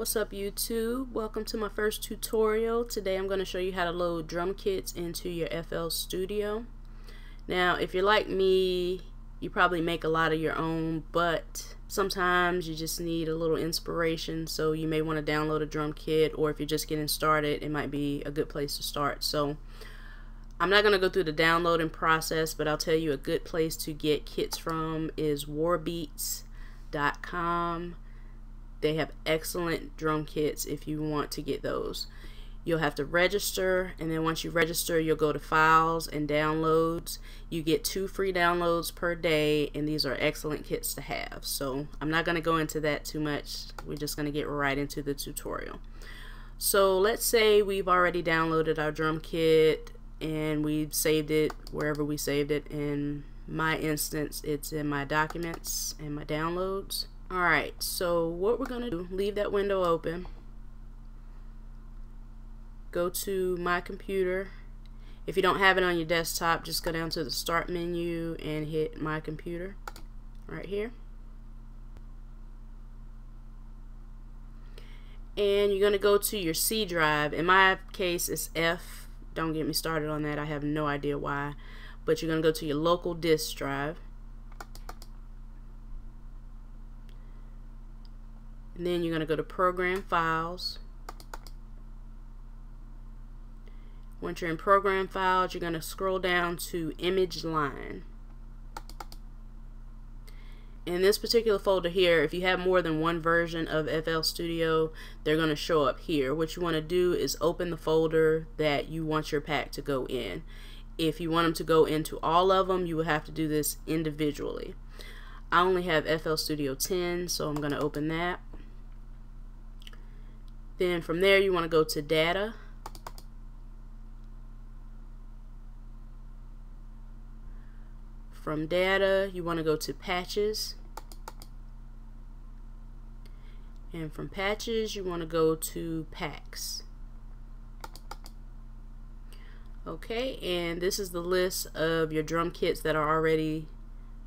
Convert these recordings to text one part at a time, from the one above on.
What's up YouTube? Welcome to my first tutorial. Today I'm going to show you how to load drum kits into your FL Studio. Now if you're like me, you probably make a lot of your own, but sometimes you just need a little inspiration so you may want to download a drum kit or if you're just getting started it might be a good place to start. So I'm not going to go through the downloading process, but I'll tell you a good place to get kits from is warbeats.com they have excellent drum kits if you want to get those. You'll have to register, and then once you register, you'll go to Files and Downloads. You get two free downloads per day, and these are excellent kits to have. So I'm not going to go into that too much. We're just going to get right into the tutorial. So let's say we've already downloaded our drum kit and we've saved it wherever we saved it. In my instance, it's in my documents and my downloads. Alright, so what we're going to do, leave that window open. Go to my computer. If you don't have it on your desktop, just go down to the start menu and hit my computer right here. And you're going to go to your C drive. In my case, it's F. Don't get me started on that. I have no idea why. But you're going to go to your local disk drive. Then you're going to go to Program Files. Once you're in Program Files, you're going to scroll down to Image Line. In this particular folder here, if you have more than one version of FL Studio, they're going to show up here. What you want to do is open the folder that you want your pack to go in. If you want them to go into all of them, you will have to do this individually. I only have FL Studio 10, so I'm going to open that. Then from there you want to go to data. From data you want to go to patches. And from patches you want to go to packs. Okay, and this is the list of your drum kits that are already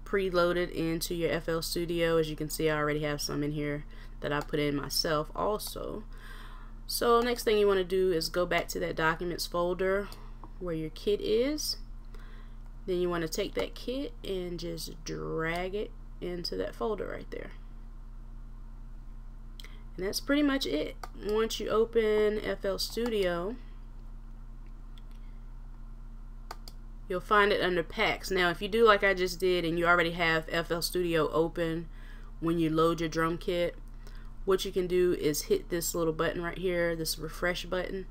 preloaded into your FL Studio. As you can see, I already have some in here that I put in myself also. So next thing you want to do is go back to that documents folder where your kit is. Then you want to take that kit and just drag it into that folder right there. And that's pretty much it. Once you open FL Studio, you'll find it under packs. Now if you do like I just did and you already have FL Studio open when you load your drum kit, what you can do is hit this little button right here, this refresh button.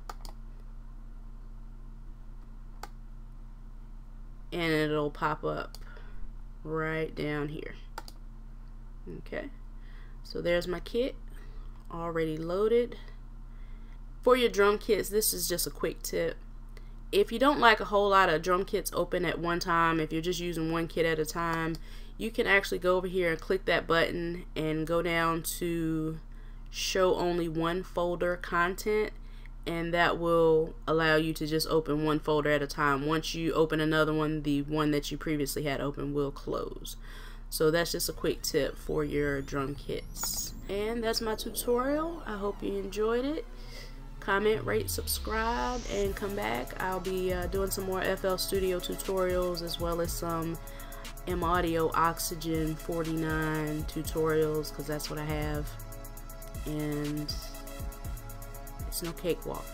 And it'll pop up right down here. Okay, so there's my kit already loaded. For your drum kits, this is just a quick tip. If you don't like a whole lot of drum kits open at one time, if you're just using one kit at a time, you can actually go over here and click that button and go down to show only one folder content and that will allow you to just open one folder at a time. Once you open another one, the one that you previously had open will close. So that's just a quick tip for your drum kits. And that's my tutorial. I hope you enjoyed it. Comment, rate, subscribe, and come back. I'll be uh, doing some more FL Studio tutorials as well as some M Audio Oxygen 49 tutorials because that's what I have. And it's no cakewalk.